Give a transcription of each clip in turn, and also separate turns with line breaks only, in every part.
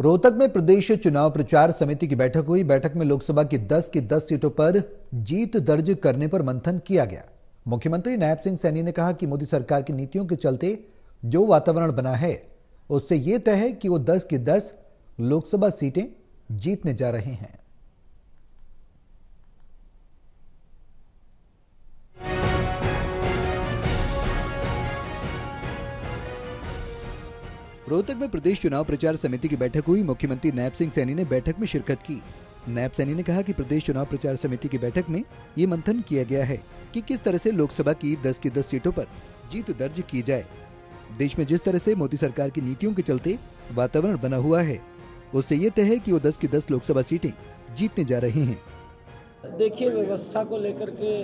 रोहतक में प्रदेश चुनाव प्रचार समिति की बैठक हुई। बैठक में लोकसभा की 10 की 10 सीटों पर जीत दर्ज करने पर मंथन किया गया। मुख्यमंत्री नायब सिंह सैनी ने कहा कि मोदी सरकार की नीतियों के चलते जो वातावरण बना है, उससे ये तय है कि वो 10 की 10 लोकसभा सीटें जीतने जा रहे हैं। रोहतक में प्रदेश चुनाव प्रचार समिति की बैठक हुई। मुख्यमंत्री नैब सिंह सैनी ने बैठक में शिरकत की। नैब सैनी ने कहा कि प्रदेश चुनाव प्रचार समिति की बैठक में ये मंथन किया गया है कि किस तरह से लोकसभा की 10 की 10 सीटों पर जीत दर्ज की जाए। देश में जिस तरह से मोदी सरकार की नीतियों के चलते वातावरण बना हुआ है, उससे ये तय है कि वो 10 की 10 लोकसभा सीटें जीतने जा रहे हैं।
देखिए, व्यवस्था को लेकर के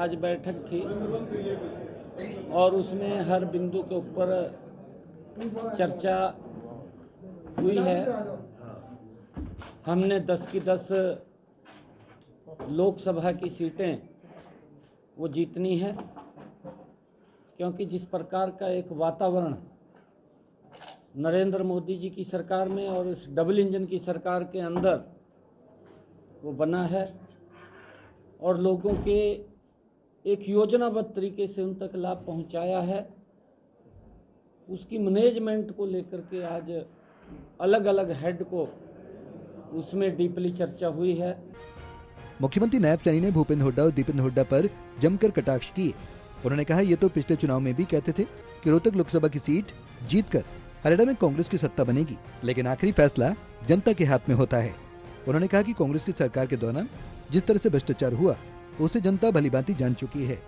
आज बैठक थी और उसमें हर बिंदु के ऊपर चर्चा हुई है। हमने 10 की 10 लोकसभा की सीटें वो जीतनी है, क्योंकि जिस प्रकार का एक वातावरण नरेंद्र मोदी जी की सरकार में और इस डबल इंजन की सरकार के अंदर वो बना है और लोगों के एक योजनाबद्ध तरीके से उन तक लाभ पहुँचाया है। उसकी मैनेजमेंट को लेकर के आज अलग अलग हेड को उसमें डीपली चर्चा हुई है।
मुख्यमंत्री नायब सैनी ने भूपेंद्र हुड्डा और दीपेंद्र हुड्डा पर जमकर कटाक्ष किए। उन्होंने कहा, ये तो पिछले चुनाव में भी कहते थे कि रोहतक लोकसभा की सीट जीतकर हरियाणा में कांग्रेस की सत्ता बनेगी, लेकिन आखिरी फैसला जनता के हाथ में होता है। उन्होंने कहा कि कांग्रेस की सरकार के दौरान जिस तरह से भ्रष्टाचार हुआ, उसे जनता भली भांति जान चुकी है।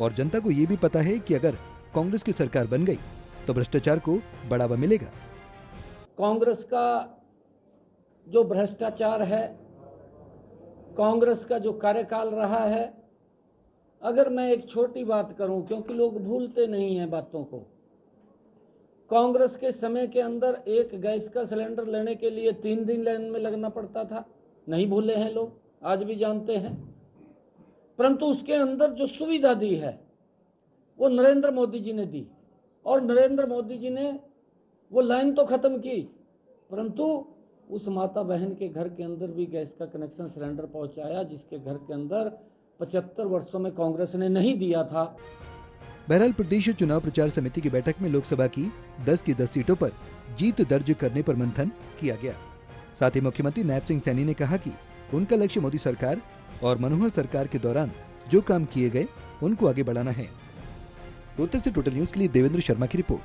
और जनता को ये भी पता है कि अगर कांग्रेस की सरकार बन गई तो भ्रष्टाचार को बढ़ावा मिलेगा।
कांग्रेस का जो भ्रष्टाचार है, कांग्रेस का जो कार्यकाल रहा है, अगर मैं एक छोटी बात करूँ, क्योंकि लोग भूलते नहीं हैं बातों को, कांग्रेस के समय के अंदर एक गैस का सिलेंडर लेने के लिए तीन दिन लाइन में लगना पड़ता था। नहीं भूले हैं लोग, आज भी जानते हैं। परंतु उसके अंदर जो सुविधा दी है, वो नरेंद्र मोदी जी ने दी। और नरेंद्र मोदी जी ने वो लाइन तो ख़त्म की, परंतु उस माता बहन के घर के अंदर भी गैस का कनेक्शन सिलेंडर पहुँचाया, जिसके घर के अंदर पचहत्तर वर्षों में कांग्रेस ने नहीं दिया था।
बहरहाल प्रदेश चुनाव प्रचार समिति की बैठक में लोकसभा की 10 की 10 सीटों पर जीत दर्ज करने पर मंथन किया गया। साथ ही मुख्यमंत्री नायब सिंह सैनी ने कहा कि उनका लक्ष्य मोदी सरकार और मनोहर सरकार के दौरान जो काम किए गए, उनको आगे बढ़ाना है। रोहतक से टोटल न्यूज़ के लिए देवेंद्र शर्मा की रिपोर्ट